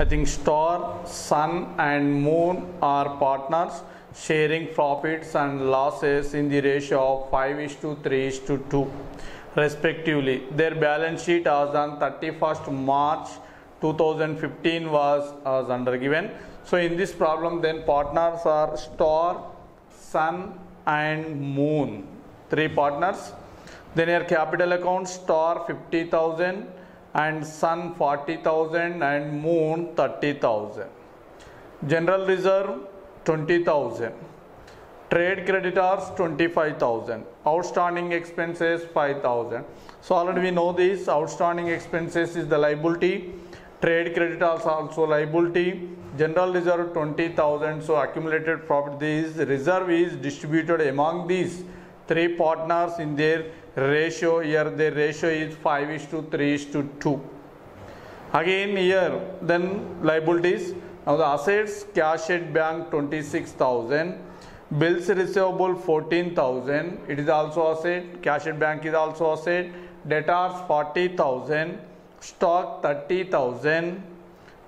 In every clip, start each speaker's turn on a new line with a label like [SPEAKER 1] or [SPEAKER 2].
[SPEAKER 1] I think star, sun and moon are partners sharing profits and losses in the ratio of 5 is to 3 is to 2 respectively. Their balance sheet as on 31st March 2015 was as undergiven. So in this problem then partners are star, sun and moon. Three partners. Then your capital account star 50,000 and sun 40,000 and moon 30,000. General reserve 20,000. Trade creditors 25,000. Outstanding expenses 5,000. So already we know this outstanding expenses is the liability. Trade creditors also liability. General reserve 20,000. So accumulated profit this reserve is distributed among these three partners in their ratio. Here the ratio is 5 is to 3 is to 2. Again here then liabilities. Now the assets cash at bank 26,000 bills receivable 14000 it is also asset. Cash at bank is also asset. Debtors 40000 stock 30000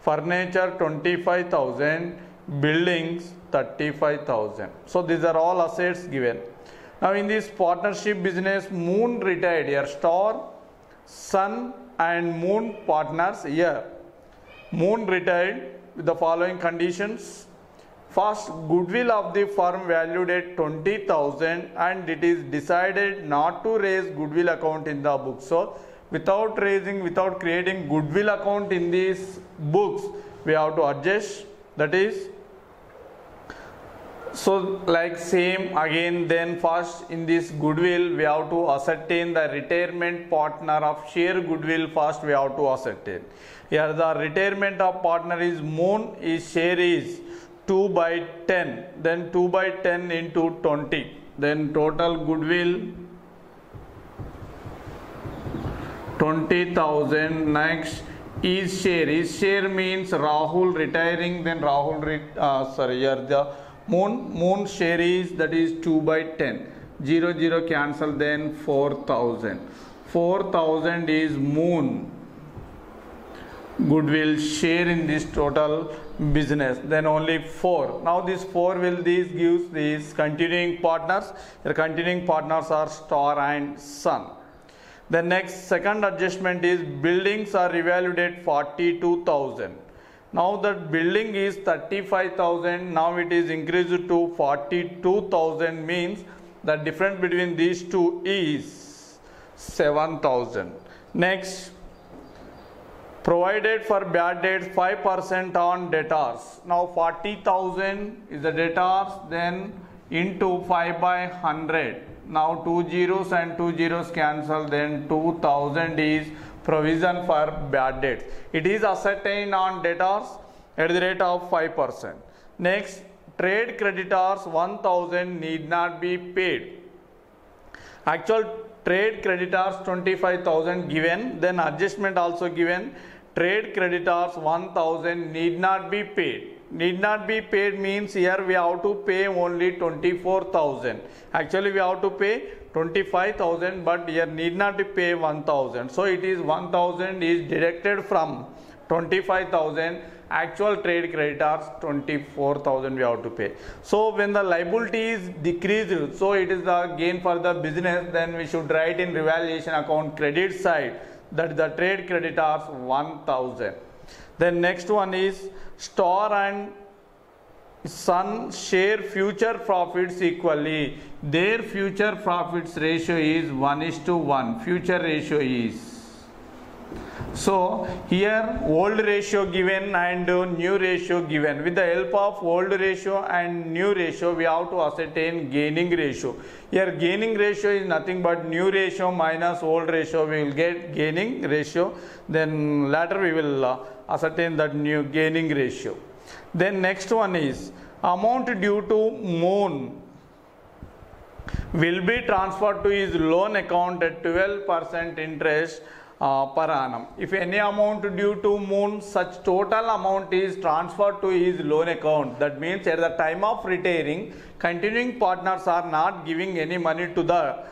[SPEAKER 1] furniture 25000 buildings 35000 so these are all assets given now in this partnership business moon retired here. Star sun and moon partners here. Moon retired with the following conditions. First, goodwill of the firm valued at 20,000 and it is decided not to raise goodwill account in the books. So, without raising, without creating goodwill account in these books, we have to adjust. That is so like same again then first in this goodwill we have to ascertain the retirement partner of share goodwill first we have to ascertain. Here the retirement of partner is moon is share is 2 by 10 then 2 by 10 into 20 then total goodwill 20000 next is share. Is share means rahul retiring then rahul re- uh, sorry here the moon moon is that is 2 by 10 0 0 cancel then 4000 4000 is moon. Goodwill share in this total business. Then only 4 now this 4 will these gives these continuing partners. The continuing partners are star and sun. The next second adjustment is buildings are evaluated 42000 now that building is 35000 now it is increased to 42000 means the difference between these two is 7000 next provided for bad debts 5% on debtors. Now 40000 is the debtors then into 5 by 100 now two zeros and two zeros cancel then 2000 is provision for bad debts. It is ascertained on debtors at the rate of 5% next trade creditors 1000 need not be paid. Actual trade creditors 25000 given then adjustment also given. Trade creditors 1000 need not be paid. Need not be paid means here we have to pay only 24000 actually we have to pay 25000 but here need not pay 1000 so it is 1000 is deducted from 25000 actual trade creditors 24000 we have to pay. So when the liability is decreased so it is the gain for the business then we should write in revaluation account credit side that the trade creditors 1000 then next one is star and sun share future profits equally. Their future profits ratio is 1 is to 1 future ratio is. So here old ratio given and new ratio given. With the help of old ratio and new ratio we have to ascertain gaining ratio. Here gaining ratio is nothing but new ratio minus old ratio. We will get gaining ratio. Then later we will uh, ascertain that new gaining ratio then next one is amount due to moon will be transferred to his loan account at 12% interest uh, per annum. If any amount due to moon, such total amount is transferred to his loan account. That means at the time of retiring, continuing partners are not giving any money to the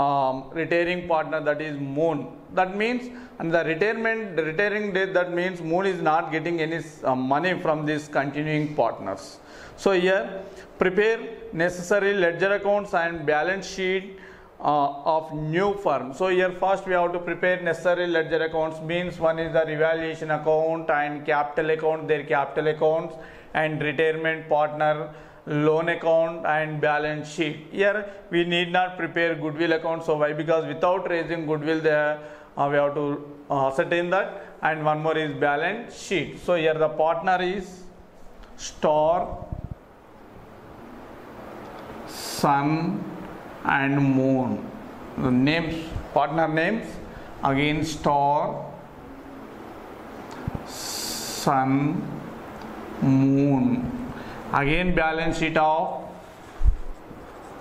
[SPEAKER 1] um, retiring partner that is moon That means and the retirement the retiring date that means Moon is not getting any uh, money from these continuing partners. So here prepare necessary ledger accounts and balance sheet uh, of new firm. So here first we have to prepare necessary ledger accounts means one is the revaluation account and capital account their capital accounts and retirement partner loan account and balance sheet. Here we need not prepare goodwill account. So why? Because without raising goodwill there uh, we have to uh, ascertain that and one more is balance sheet. So here the partner is star sun and moon. The names partner names again star sun moon again balance sheet of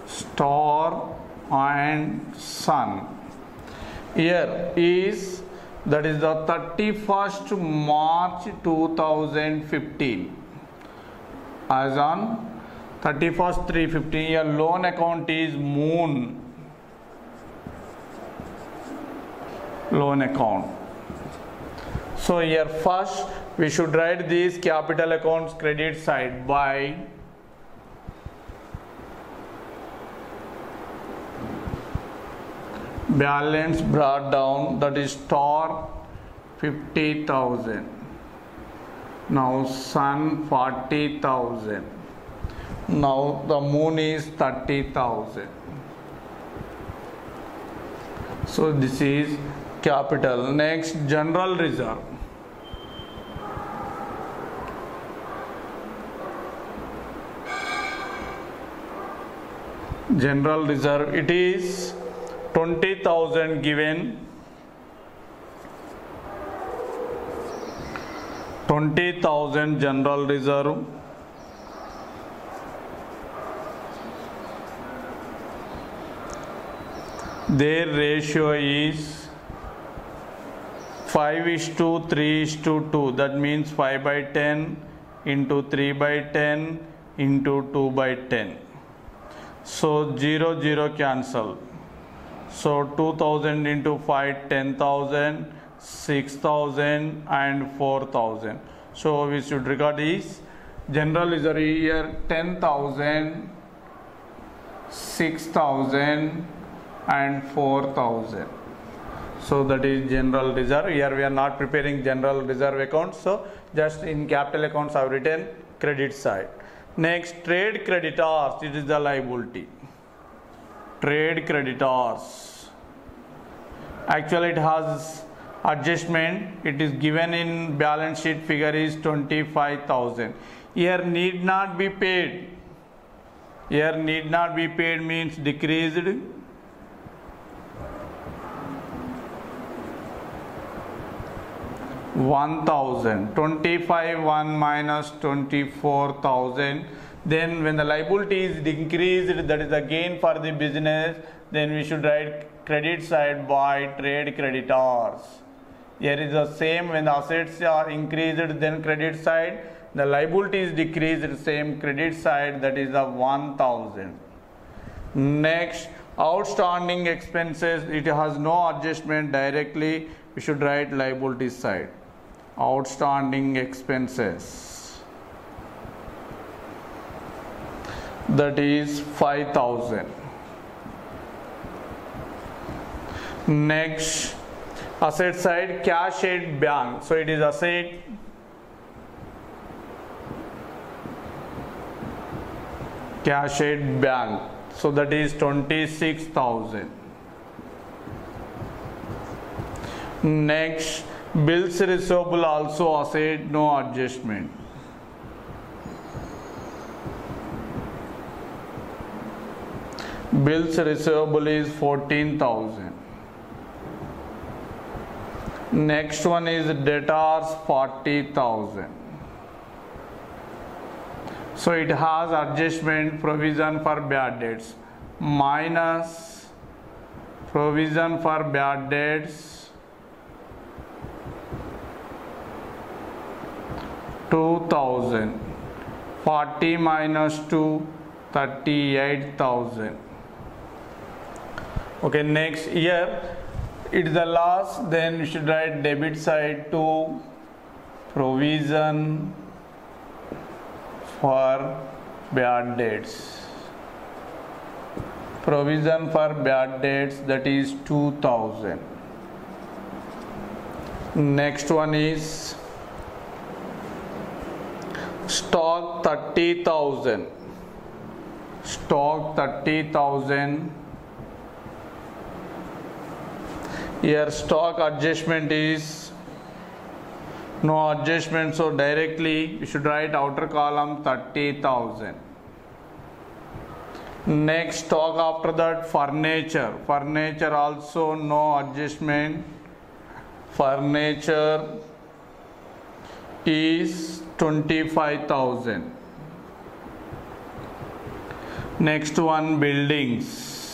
[SPEAKER 1] star and sun here is that is the 31st march 2015 as on 31st 315 your loan account is moon. Loan account. So here first we should write these capital accounts credit side by balance brought down that is star 50000 now sun 40000 now the moon is 30000 so this is capital. Next general reserve. General reserve it is 20000 given. 20000 general reserve. Their ratio is 5 is to 3 is to 2 that means 5 by 10 into 3 by 10 into 2 by 10 so 0 0 cancel so 2000 into 5 10000 6000 and 4000 so we should record is general is here 10000 6000 and 4000 so that is general reserve. Here we are not preparing general reserve accounts. So just in capital accounts i have written credit side. Next trade creditors. It is the liability trade creditors. Actually it has adjustment. It is given in balance sheet figure is 25000 here need not be paid. Here need not be paid means decreased. 1000 25 1 minus 24000 then when the liability is increased that is the gain for the business then we should write credit side by trade creditors. Here is the same when the assets are increased then credit side. The liability is decreased same credit side that is the 1000 next outstanding expenses it has no adjustment directly. We should write liability side. Outstanding expenses that is 5000 next asset side cash at bank. So it is asset. Cash at bank. So that is 26000 next bills receivable also asset no adjustment bills receivable is 14000 next one is debtors 40000 so it has adjustment provision for bad debts minus provision for bad debts 2000 40 minus 2 38000 okay next year it is the loss then we should write debit side to provision for bad debts. Provision for bad debts that is 2000 next one is stock 30000 stock 30000 here stock adjustment is no adjustment so directly you should write outer column 30000 next stock after that furniture. Furniture also no adjustment. Furniture is 25000 next one buildings